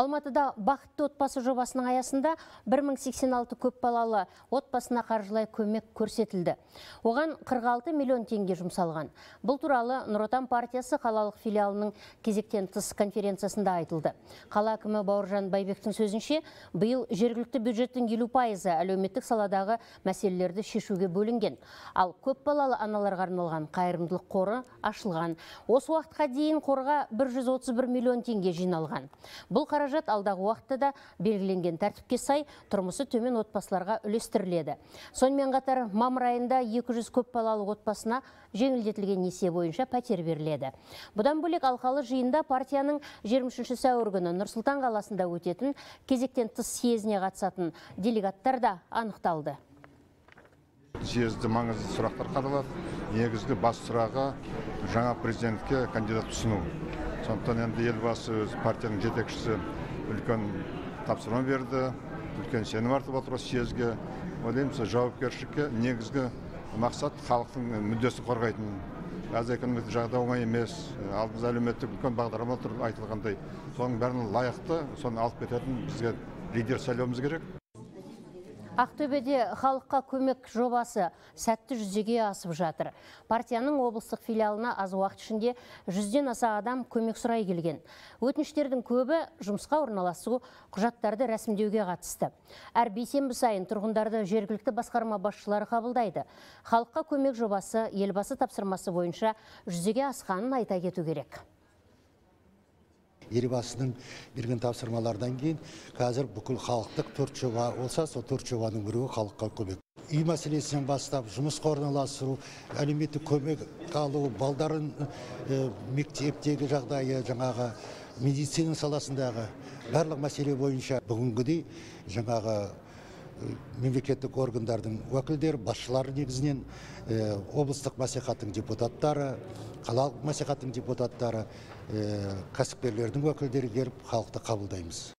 Алматыда бақытты отбасы жобасының аясында 1086 көпбалалы отбасына қаржылай көмек көрсетілді. Оған 46 миллион теңге жұмсалған. Бұл туралы Нұр Отан партиясы қалалық филиалының кезектен тыс конференциясында айтылды. Қала әкімі Бауыржан Байбектің сөзінше, биыл жергілікті бюджеттің 50 пайызы әлеуметтік саладағы мәселелерді шешуге бөлінген. Ал көпбалалы аналарға арналған қайырымдылық қоры ашылған. Осы уақытқа дейін қорға 131 миллион теңге жиналған. Бұл алдағы уақытта да белгіленген тәртіпке сай тұрмысы төмен отбасыларға үлестіріледі. Сонымен қатар мамыр айында 200 көпбалалы отбасына жеңілдетілген несие бойынша пәтер беріледі. Бұдан бөлек алқалы жиында партияның 23 сәуір күні Нұрсұлтан қаласында өтетін кезектен тыс съезіне қатысатын делегаттар да анықталды. съезді маңызды сұрақтар қаралады негізгі бас сұрағы жаңа президентке кандидат ұсыну сондықтан енді елбасы өз партияның жетекшісі үлкен тапсырма берді үлкен сенім артып отыр осы съезге. Ойлаймын сол жауапкершілікке негізгі мақсат халықтың мүддесін қорғайтын. Қазір экономикалық жағдай оңай емес алдымызда әлеуметтік үлкен бағдарлама тұр айтылғандай. Соның бәрін лайықты соны алып кететін бізге лидер сайлауымыз керек. Ақтөбеде халыққа көмек жобасы сәтті жүзеге асып жатыр. Партияның облыстық филиалына аз уақыт ішінде жүзден аса адам көмек сұрай келген. Өтініштердің көбі жұмысқа орналасу құжаттарды рәсімдеуге қатысты. Әр бейсенбі сайын тұрғындарды жергілікті басқарма басшылары қабылдайды. Халыққа көмек жобасы елбасы тапсырмасы бойынша жүзеге асқанын айта кету керек елбасының берген тапсырмалардан кейін қазір бүкіл халықтық төрт жоба болса сол төрт жобаның біреуі халыққа көмек. Үй мәселесінен бастап жұмысқа орналастыру әлеуметтік көмек алу балдарын мектептегі жағдайы жаңағы медицина саласындағы барлық мәселе бойынша бүгінгідей жаңағы мемлекеттік органдардың уәкілдері басшылары негізінен облыстық мәслихаттың депутаттары қалалық мәслихаттың депутаттары кәсіпкерлердің уәкілдері келіп халықты қабылдаймыз.